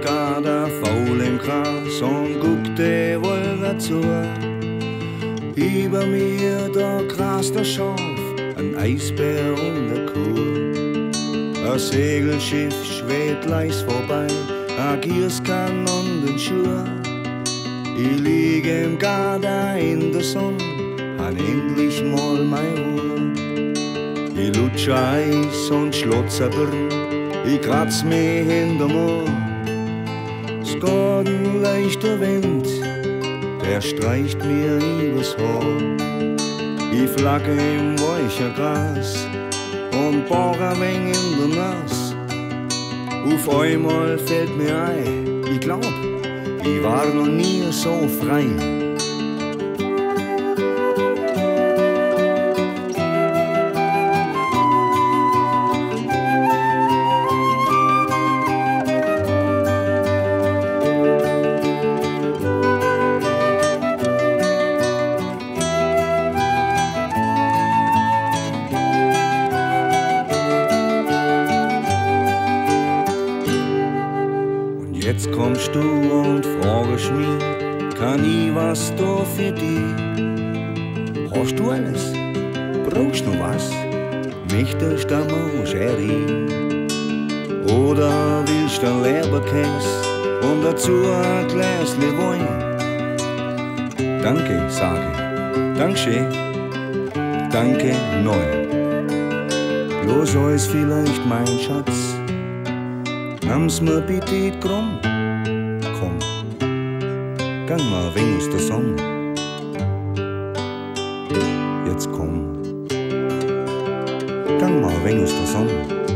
Gras und guckte Wolga zu. Über mir da grast der Schaf, ein Eisbär und eine Kuh. Ein Segelschiff schwebt leis vorbei, a Gierskann und ein Schuh. Ich liege im Garten in der Sonne, han endlich mal mein Ruhe. Ich lutsche Eis und schlotze Birn, ich kratz mich hinterm Ohr. Es ein leichter Wind, der streicht mir übers Haar. Ich flacke im weichen Gras und bohr ein wenig in der Nass. Auf einmal fällt mir ein, ich glaub, ich war noch nie so frei. Jetzt kommst du und fragst mich, kann ich was da für dich? Hast du alles? Brauchst du was? Möchtest du Sherry? Oder willst du ein Leberkäse und dazu ein Gläschen Wein? Danke, sage. Dankeschön. Danke, neu. Bloß alles vielleicht, mein Schatz. Nimm's mir bitte krumm. Komm, gang mal wenig aus der Sonne. Jetzt komm, gang mal wenig aus der Sonne.